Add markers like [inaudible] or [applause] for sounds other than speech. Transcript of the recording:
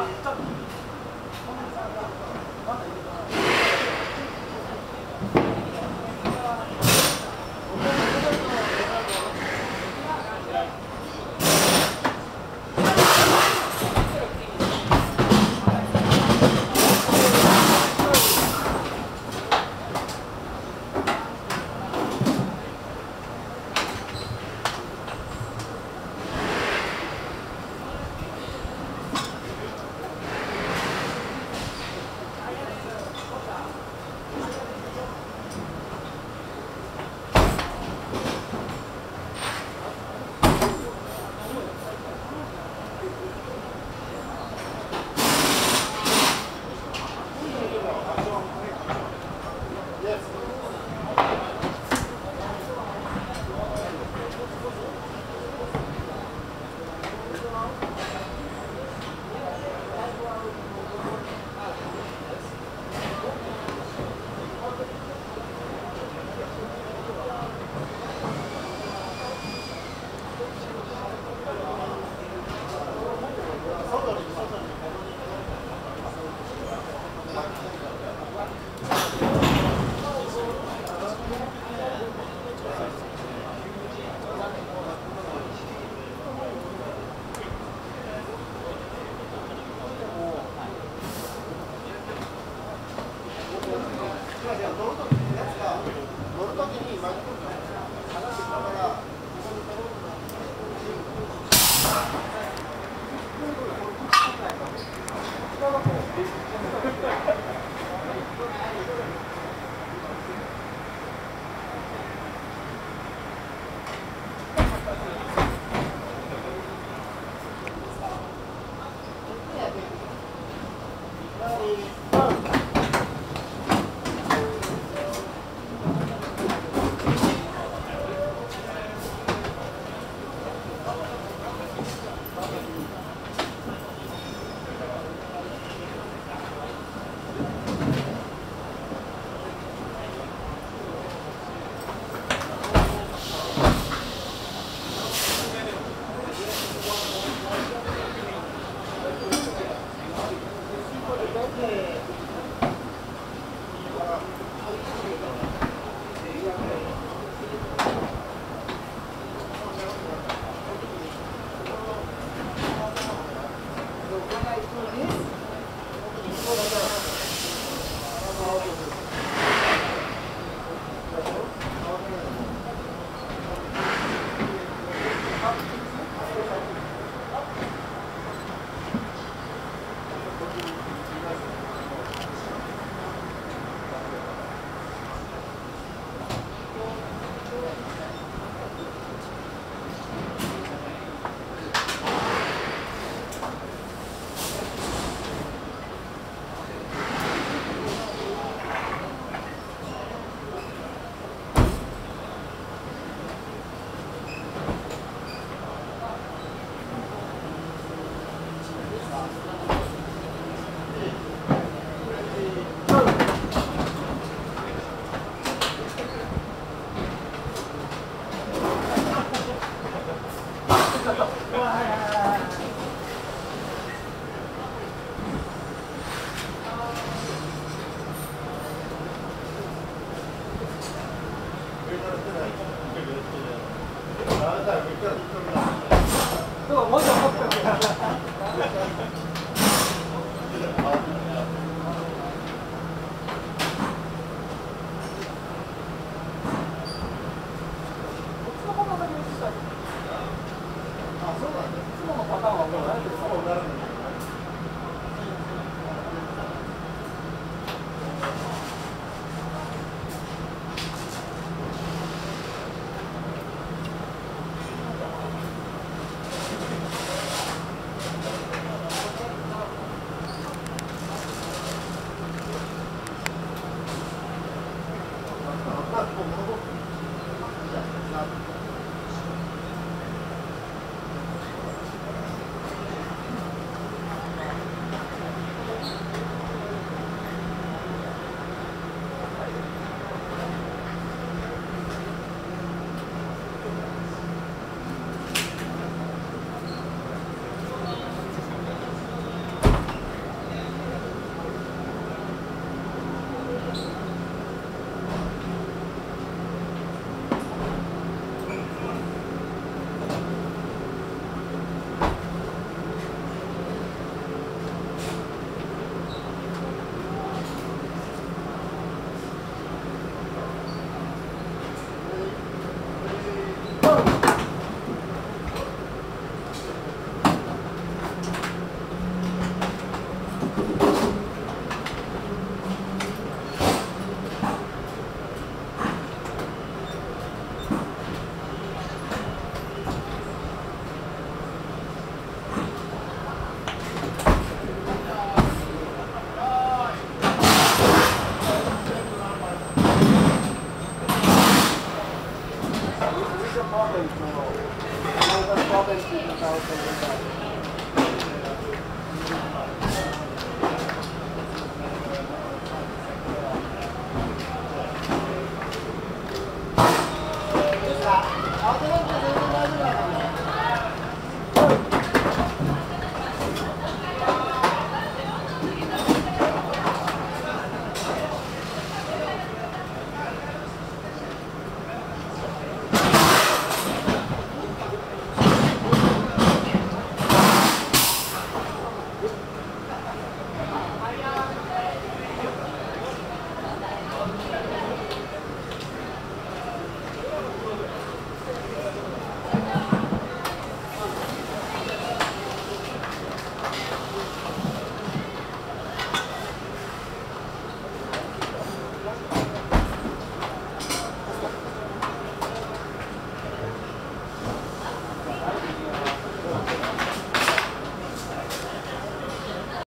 あ、ちょっと。こ [laughs] 아, 하나 더 물어볼게요. province now. Another province is about to